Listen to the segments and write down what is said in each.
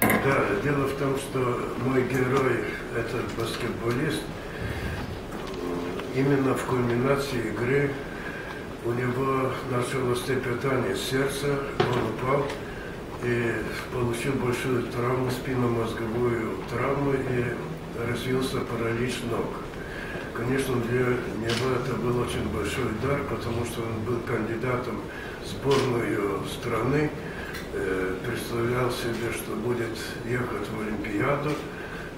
Да, дело в том, что мой герой, этот баскетболист, именно в кульминации игры у него началось трепетание сердца, он упал и получил большую травму, спинномозговую травму и развился паралич ног. Конечно, для него это был очень большой удар, потому что он был кандидатом в сборную страны, представлял себе, что будет ехать в Олимпиаду,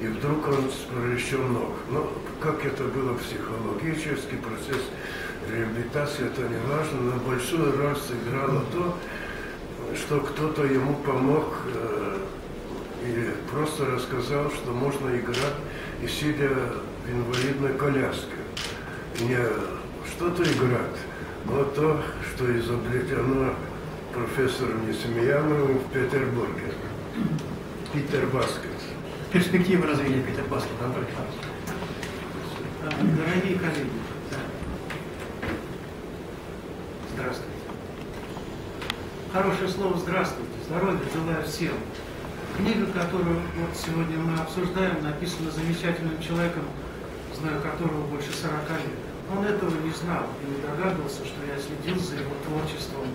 и вдруг он параличом ног. Но как это было психологический процесс реабилитации, это не важно, но большую роль сыграло то, что кто-то ему помог э, и просто рассказал, что можно играть и сидя в инвалидной коляске. Не что-то играть, но то, что изобретено профессором Несемьяновым в Петербурге. Питер Баскет. Перспективы развития Петербургского Анатолий Михайлович. Дорогие коллеги, здравствуйте. Хорошее слово «здравствуйте», здоровья желаю всем. Книга, которую вот сегодня мы обсуждаем, написана замечательным человеком, знаю которого больше 40 лет. Он этого не знал и не догадывался, что я следил за его творчеством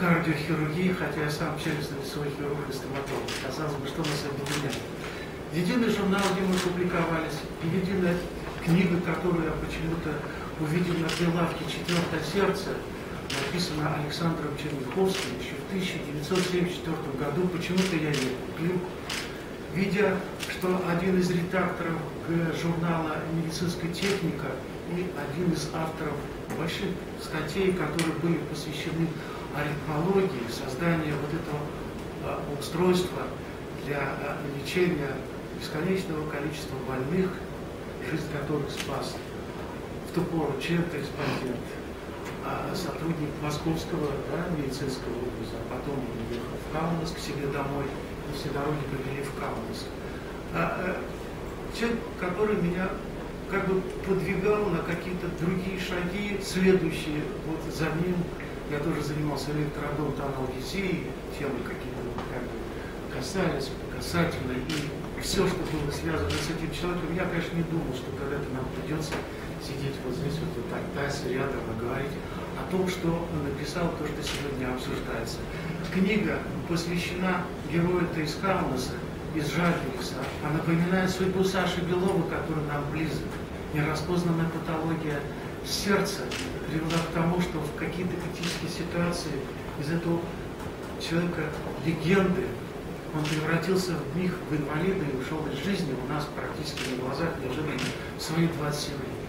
кардиохирургии, хотя я сам челюстно-лицевой хирург и стоматолог. Казалось бы, что нас объединяет. Единый журнал, где мы публиковались, единая книга, которую я почему-то увидел на прилавке «Четвертое сердце», написана Александром Черняховским еще в 1974 году. Почему-то я ее купил, видя, что один из редакторов журнала «Медицинская техника» и один из авторов больших статей, которые были посвящены аритмологии, созданию вот этого а, устройства для а, лечения бесконечного количества больных, жизнь которых спас в ту пору член-корреспондент, а сотрудник Московского да, медицинского вуза, а потом он уехал в Каунаск к себе домой, и все дороги повели в Каунаск. А, а, человек, который меня как бы подвигал на какие-то другие шаги, следующие, вот за ним. Я тоже занимался электродонт аналгезией, темы какие-то как бы касались, касательно, и все, что было связано с этим человеком, я, конечно, не думал, что когда-то нам придется сидеть вот здесь вот в Тартасе рядом и говорить о том, что он написал, то, что сегодня обсуждается. Книга посвящена герою Тейскаунаса из Жальгириса. Она напоминает судьбу Саши Белова, который нам близок. Нераспознанная патология сердца привела к тому, что в какие-то критические ситуации из этого человека легенды он превратился в них в инвалида и ушел из жизни у нас практически на глазах неожиданно в свои 27 лет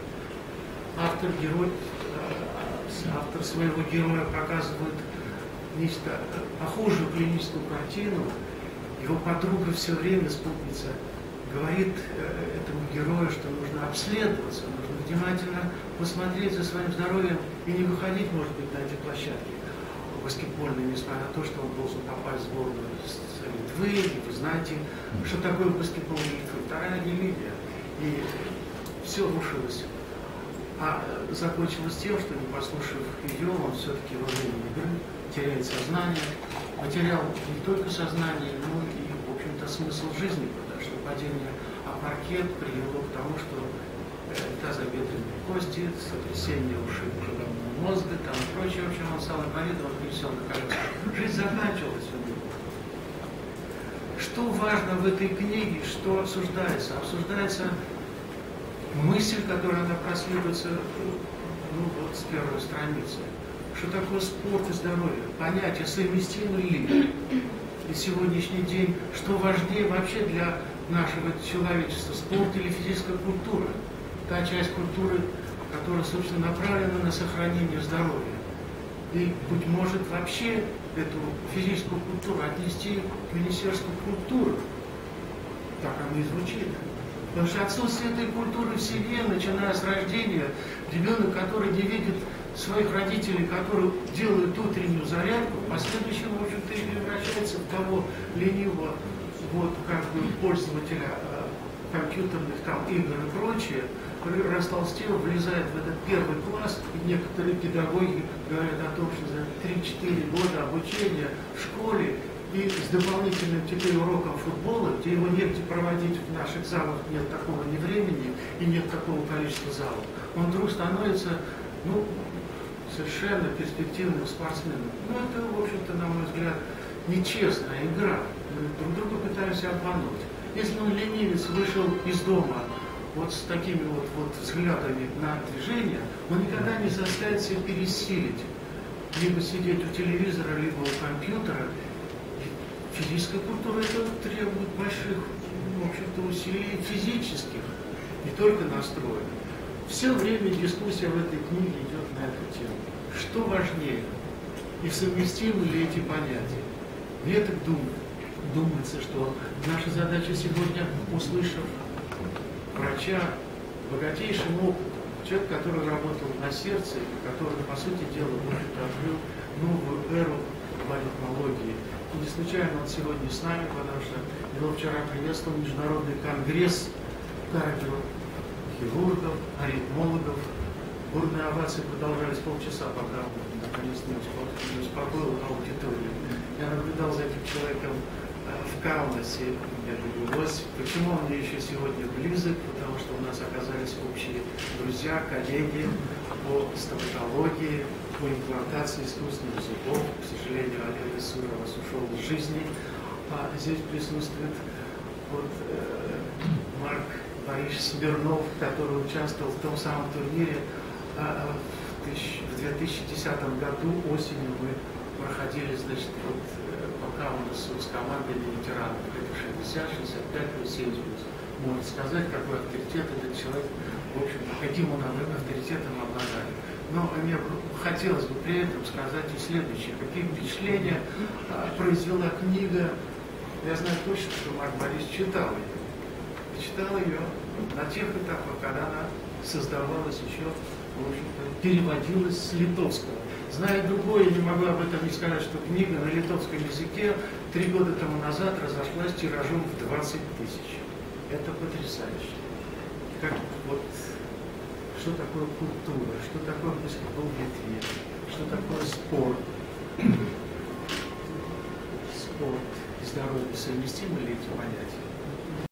автор, герой, э, автор своего героя показывает нечто похожую клиническую картину. Его подруга все время, спутница, говорит э, этому герою, что нужно обследоваться, нужно внимательно посмотреть за своим здоровьем и не выходить, может быть, на эти площадки баскетбольные, несмотря на то, что он должен попасть в сборную с Литвы, и вы знаете, что такое баскетбол Литвы, вторая дивизия. И все рушилось. А закончилось тем, что не послушав ее, он все-таки во время игры теряет сознание, потерял не только сознание, но и, в общем-то, смысл жизни, потому что падение о паркет привело к тому, что э, тазобедренные кости, сотрясение ушей головного мозга, там и прочее. В общем, он стал инвалидом, он пересел на колеса. Жизнь заканчивалась у него. Что важно в этой книге, что обсуждается? Обсуждается мысль, которая она проследуется ну, вот с первой страницы. Что такое спорт и здоровье? Понятие, совместимы ли? И сегодняшний день, что важнее вообще для нашего человечества, спорт или физическая культура? Та часть культуры, которая, собственно, направлена на сохранение здоровья. И, быть может, вообще эту физическую культуру отнести к Министерству культуры. Так оно и звучит. Потому что отсутствие этой культуры в семье, начиная с рождения, ребенок, который не видит своих родителей, которые делают утреннюю зарядку, в последующем, в общем-то, и превращается в того ленивого вот, как бы, пользователя э, компьютерных там, игр и прочее, растолстел, влезает в этот первый класс, и некоторые педагоги говорят о том, что за 3-4 года обучения в школе И с дополнительным теперь уроком футбола, где его негде проводить в наших залах, нет такого ни времени и нет такого количества залов, он вдруг становится, ну, совершенно перспективным спортсменом. Ну, это, в общем-то, на мой взгляд, нечестная игра. Мы друг друга пытаемся обмануть. Если он ленивец вышел из дома вот с такими вот, вот взглядами на движение, он никогда не заставит себя пересилить. Либо сидеть у телевизора, либо у компьютера. Физическая культура это требует больших, в общем-то, усилий физических, не только настроя. Все время дискуссия в этой книге идет на эту тему. Что важнее? И совместимы ли эти понятия? Мне так думаю, думается, что наша задача сегодня, услышав врача богатейшим опытом, человек, который работал на сердце, который, по сути дела, может открыл новую эру в аритмологии, и не случайно он сегодня с нами, потому что его вчера приветствовал Международный конгресс кардиохирургов, аритмологов. Бурные овации продолжались полчаса, пока он наконец не успокоил аудиторию. Я наблюдал за этим человеком э, в Каунасе, я говорю, почему он мне еще сегодня близок? Потому что у нас оказались общие друзья, коллеги по стоматологии, по имплантации искусственных зубов. К сожалению, Олег Исуровас ушел из жизни. А здесь присутствует вот, э, Марк Борисович Смирнов, который участвовал в том самом турнире а, а в, тысяч, в 2010 году осенью мы проходили, значит, вот, э, пока у нас с командами ветеранов, это 60, 65, 70 может сказать, какой авторитет этот человек, в общем-то, каким он авторитетом обладает. Но мне хотелось бы при этом сказать и следующее. Какие впечатления а, произвела книга. Я знаю точно, что Марк Борис читал ее. читал ее на тех этапах, когда она создавалась еще, в общем-то, переводилась с литовского. Зная другое, не могу об этом не сказать, что книга на литовском языке три года тому назад разошлась тиражом в 20 тысяч. Это потрясающе. Как вот что такое культура, что такое баскетбол в Литве, что такое спорт. Спорт и здоровье совместимы ли эти понятия?